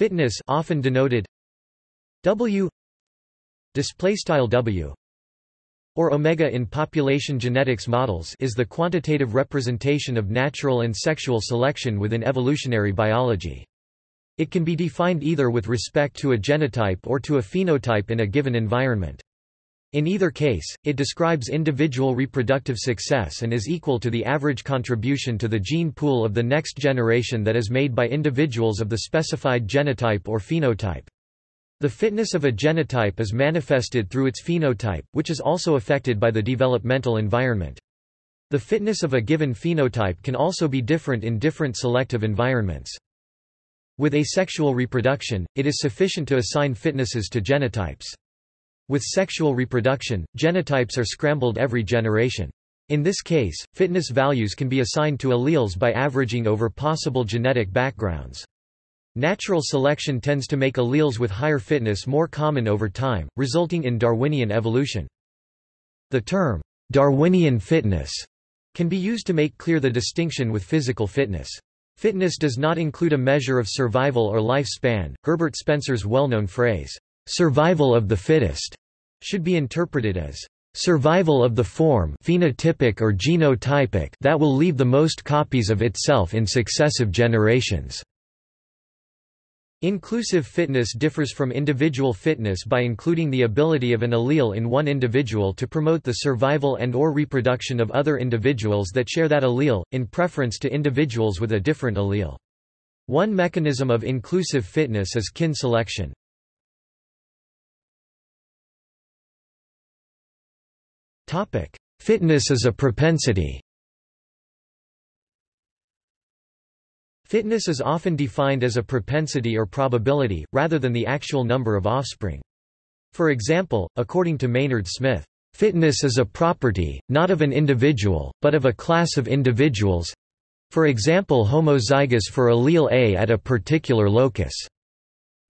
Fitness often denoted W display style W or omega in population genetics models is the quantitative representation of natural and sexual selection within evolutionary biology. It can be defined either with respect to a genotype or to a phenotype in a given environment. In either case, it describes individual reproductive success and is equal to the average contribution to the gene pool of the next generation that is made by individuals of the specified genotype or phenotype. The fitness of a genotype is manifested through its phenotype, which is also affected by the developmental environment. The fitness of a given phenotype can also be different in different selective environments. With asexual reproduction, it is sufficient to assign fitnesses to genotypes. With sexual reproduction, genotypes are scrambled every generation. In this case, fitness values can be assigned to alleles by averaging over possible genetic backgrounds. Natural selection tends to make alleles with higher fitness more common over time, resulting in Darwinian evolution. The term, Darwinian fitness, can be used to make clear the distinction with physical fitness. Fitness does not include a measure of survival or lifespan. Herbert Spencer's well-known phrase, survival of the fittest, should be interpreted as survival of the form phenotypic or genotypic that will leave the most copies of itself in successive generations. Inclusive fitness differs from individual fitness by including the ability of an allele in one individual to promote the survival and or reproduction of other individuals that share that allele, in preference to individuals with a different allele. One mechanism of inclusive fitness is kin selection. Fitness is a propensity Fitness is often defined as a propensity or probability, rather than the actual number of offspring. For example, according to Maynard Smith, "...fitness is a property, not of an individual, but of a class of individuals—for example homozygous for allele A at a particular locus."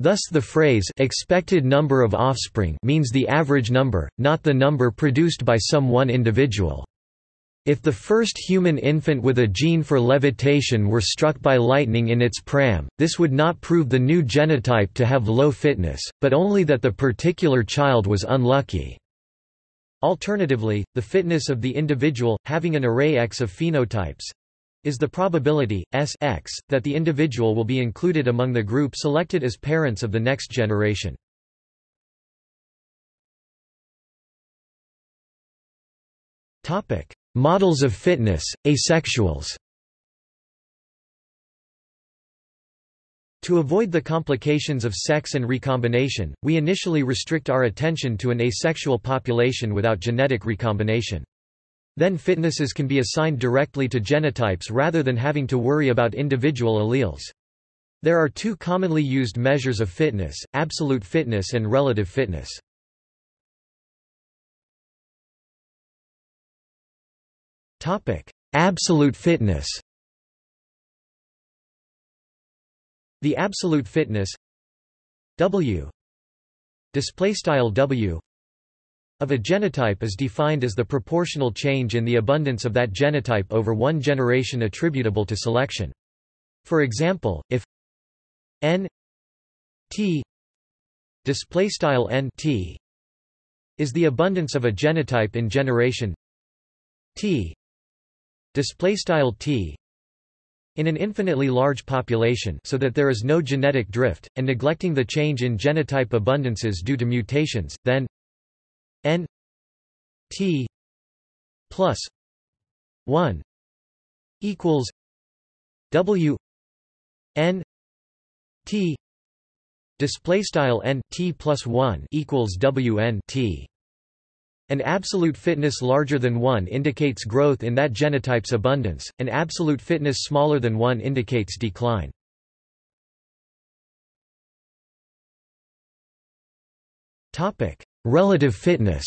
Thus the phrase expected number of offspring means the average number, not the number produced by some one individual. If the first human infant with a gene for levitation were struck by lightning in its pram, this would not prove the new genotype to have low fitness, but only that the particular child was unlucky. Alternatively, the fitness of the individual, having an array X of phenotypes, is the probability, S x, that the individual will be included among the group selected as parents of the next generation. Models of fitness, asexuals To avoid the complications of sex and recombination, we initially restrict our attention to an asexual population without genetic recombination. Then fitnesses can be assigned directly to genotypes rather than having to worry about individual alleles. There are two commonly used measures of fitness, absolute fitness and relative fitness. absolute fitness The absolute fitness W display style W of a genotype is defined as the proportional change in the abundance of that genotype over one generation attributable to selection. For example, if n t display style n t is the abundance of a genotype in generation t display style t in an infinitely large population so that there is no genetic drift, and neglecting the change in genotype abundances due to mutations, then n t plus 1 equals w n t display style n t plus 1 equals w n t. An absolute fitness larger than 1 indicates growth in that genotype's abundance, an absolute fitness smaller than 1 indicates decline. Relative fitness.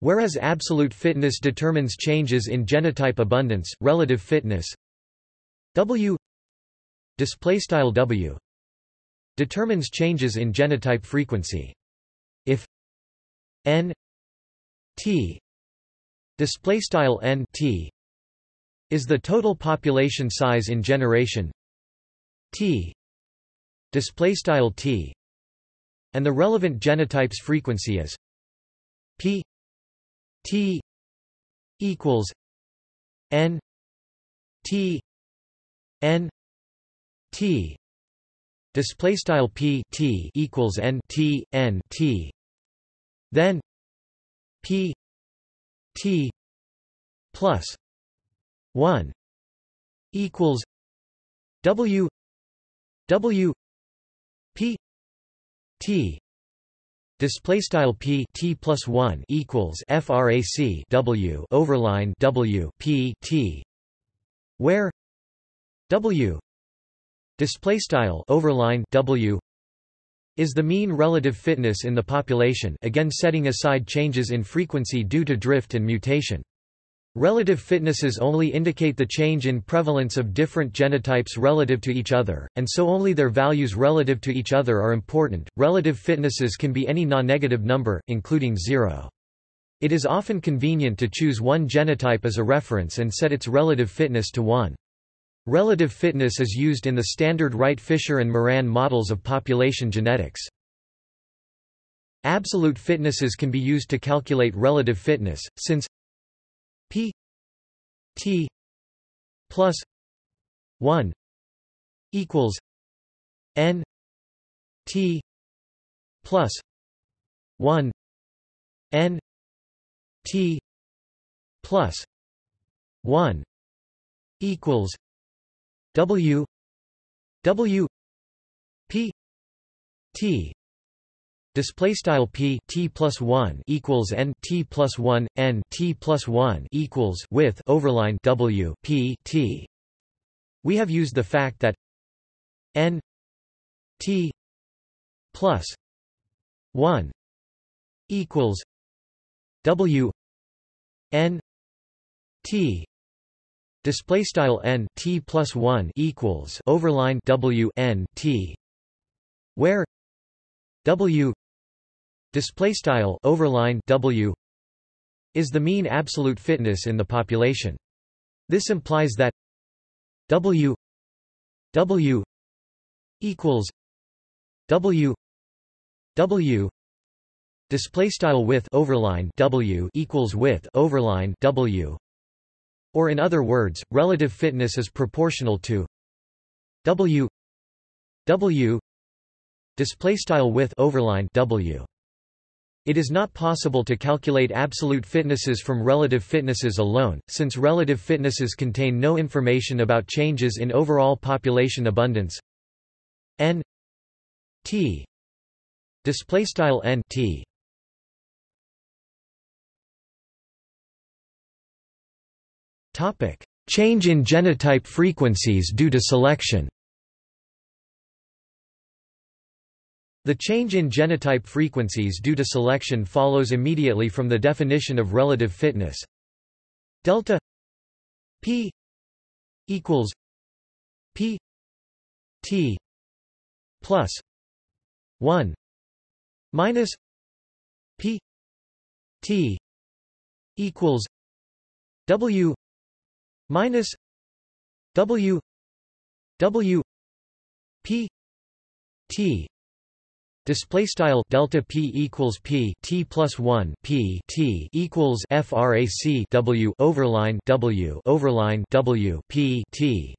Whereas absolute fitness determines changes in genotype abundance, relative fitness. W. W. Determines changes in genotype frequency. If n t display style n t is the total population size in generation t display style t and the relevant genotype's frequency is p t equals n t n t. Display style p t equals n t n t. Then p t plus 1 equals w w p t. Display style p t plus 1 equals frac w overline w p t. Where w display style overline w is the mean relative fitness in the population again setting aside changes in frequency due to drift and mutation Relative fitnesses only indicate the change in prevalence of different genotypes relative to each other, and so only their values relative to each other are important. Relative fitnesses can be any non-negative number, including zero. It is often convenient to choose one genotype as a reference and set its relative fitness to 1. Relative fitness is used in the standard Wright-Fisher and Moran models of population genetics. Absolute fitnesses can be used to calculate relative fitness, since P T plus one equals N T plus one N T plus one equals W W P T Display style p t plus one equals n t plus one n t plus one equals with overline w p t. We have used the fact that n t plus one equals w n t display style n t plus one equals overline w n t where w display style overline w is the mean absolute fitness in the population. This implies that w w equals w w display style with overline w equals with overline w or in other words relative fitness is proportional to w w display style with overline w it is not possible to calculate absolute fitnesses from relative fitnesses alone, since relative fitnesses contain no information about changes in overall population abundance. N t display style n t. Topic. Change in genotype frequencies due to selection The change in genotype frequencies due to selection follows immediately from the definition of relative fitness. Delta P equals P T plus 1 minus P T equals W minus W W P T Display style delta p equals p t plus one p t equals frac w overline w overline w p t.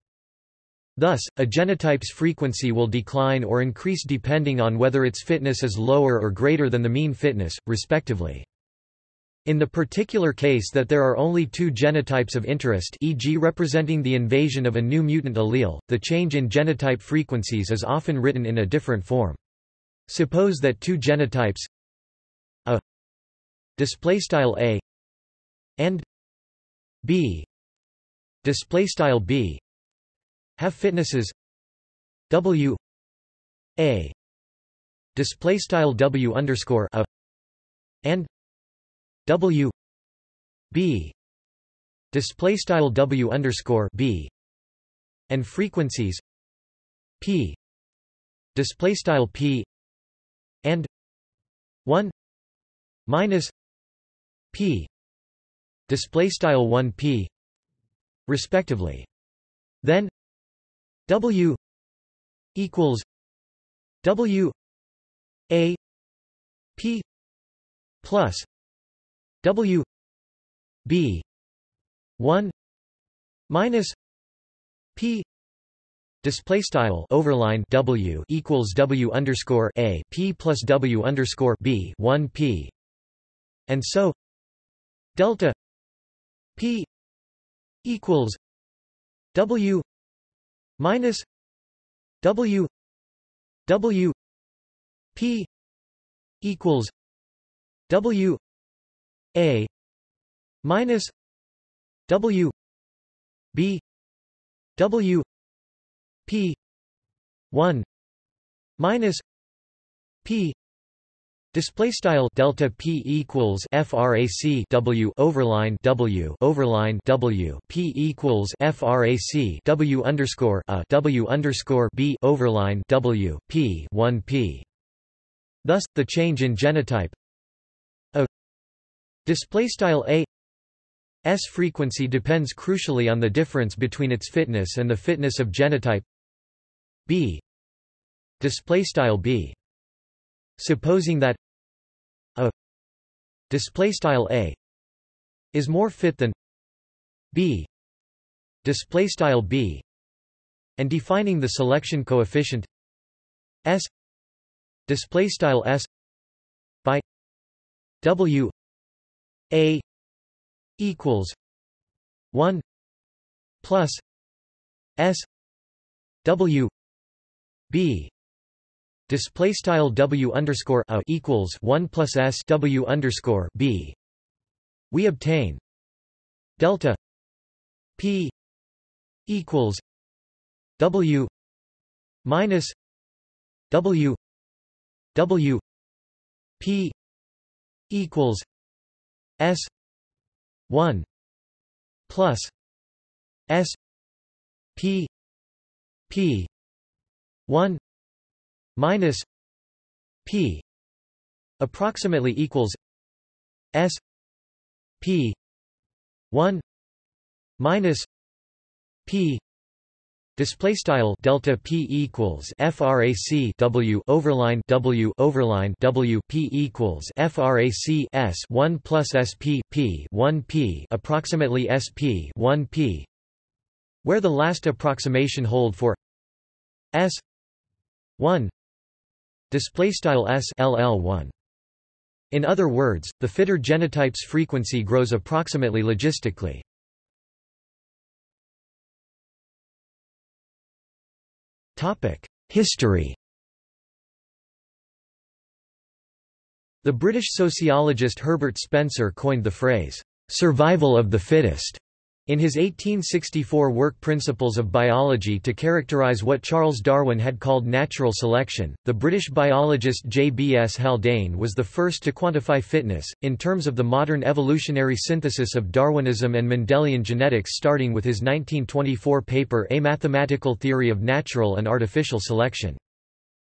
Thus, a genotype's frequency will decline or increase depending on whether its fitness is lower or greater than the mean fitness, respectively. In the particular case that there are only two genotypes of interest e.g. representing the invasion of a new mutant allele, the change in genotype frequencies is often written in a different form. Suppose that two genotypes a display style a and b display style b have fitnesses w a display style w underscore a and w b display style w underscore b and frequencies p display style p and 1 minus p display style 1 p respectively. Then w equals W A P plus W B one minus P Display style overline W equals W underscore A P plus W underscore B one P. And so delta P equals W minus W W P equals W A minus W B W P one minus P Display style delta p equals frac w overline w overline w p equals frac w underscore a w underscore b overline w p 1 p. Thus, the change in genotype a display style a s frequency depends crucially on the difference between its fitness and the fitness of genotype b. Display style b. Supposing that a display style a is more fit than b. Display style b. And defining the selection coefficient s. Display style s by w a equals 1 plus s w b. Display style w underscore a equals 1 plus s w underscore b. We obtain delta p equals w minus w w p equals s 1 plus s p p 1 minus p approximately equals s p 1 minus p Display style delta p equals frac w overline w overline w p equals frac s 1 plus sp p 1 p approximately sp 1 p, where the last approximation hold for s 1 display style s ll1. In other words, the fitter genotype's frequency grows approximately logistically. topic History The British sociologist Herbert Spencer coined the phrase, "'survival of the fittest' in his 1864 work Principles of Biology to characterize what Charles Darwin had called natural selection. The British biologist J. B. S. Haldane was the first to quantify fitness, in terms of the modern evolutionary synthesis of Darwinism and Mendelian genetics starting with his 1924 paper A Mathematical Theory of Natural and Artificial Selection.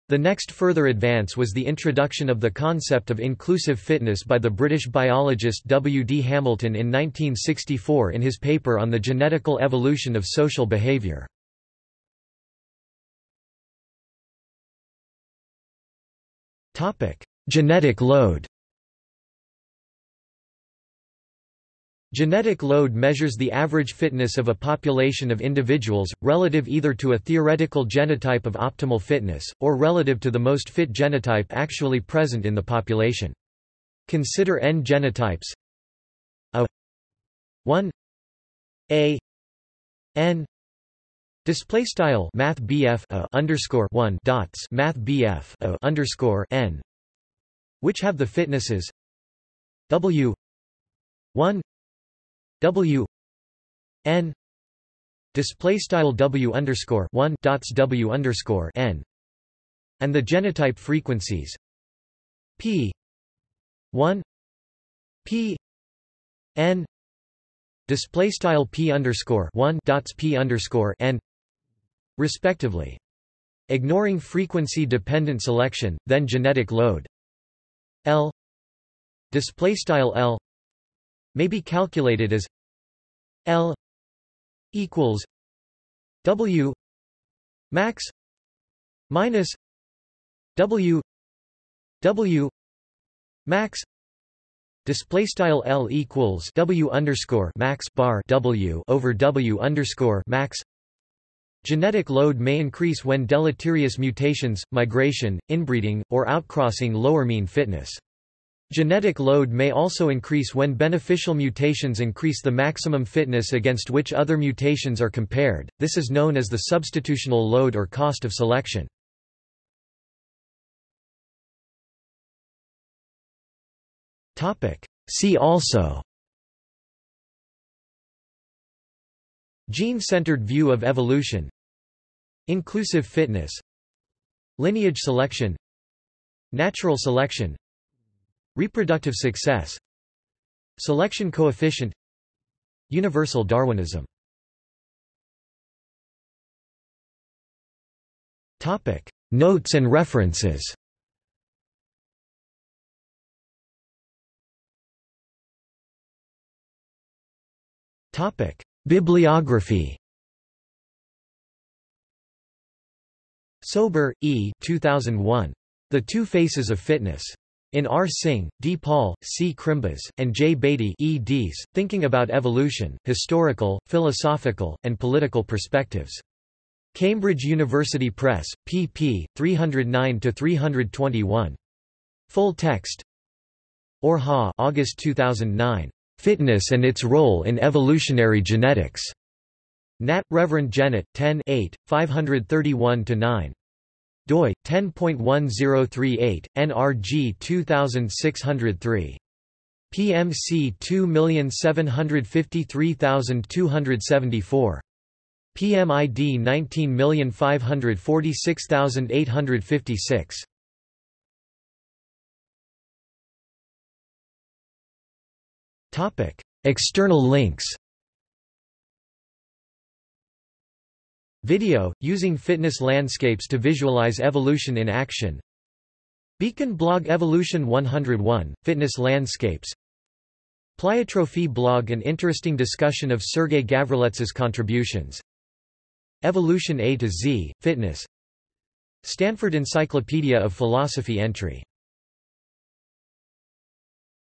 The next further advance was the introduction of the concept of inclusive fitness by the British biologist W. D. Hamilton in 1964 in his paper on the genetical evolution of social behavior. Genetic load Genetic load measures the average fitness of a population of individuals, relative either to a theoretical genotype of optimal fitness, or relative to the most fit genotype actually present in the population. Consider n genotypes. A. 1 a. N. Display style math BF a underscore 1 dots math BF a underscore n which have the fitnesses w 1 W N display style W underscore one dots W underscore N and the genotype frequencies P one P N display style P underscore one dots P underscore N respectively. Ignoring frequency dependent selection, then genetic load L display style L may be calculated as L equals W max minus W W max display style L equals W underscore max bar W over W underscore max Genetic load may increase when deleterious mutations, migration, inbreeding, or outcrossing lower mean fitness. Genetic load may also increase when beneficial mutations increase the maximum fitness against which other mutations are compared, this is known as the substitutional load or cost of selection. See also Gene-centered view of evolution Inclusive fitness Lineage selection Natural selection Reproductive success Selection coefficient Universal Darwinism. Notes and references. Bibliography Sober, E. 2001. The Two Faces of Fitness. In R. Singh, D. Paul, C. Krimbas, and J. Beatty E. Dease, Thinking About Evolution, Historical, Philosophical, and Political Perspectives. Cambridge University Press, pp. 309–321. Full text Orha August 2009. Fitness and its Role in Evolutionary Genetics. Nat. Reverend Jennett, 10 531–9 doi 10.1038 NRG 2603 PMC 2753274 PMID 19546856 Topic External links Video, using fitness landscapes to visualize evolution in action. Beacon blog Evolution 101, Fitness Landscapes. Pleiotropy blog An interesting discussion of Sergei Gavrilets's contributions. Evolution A to Z, Fitness. Stanford Encyclopedia of Philosophy entry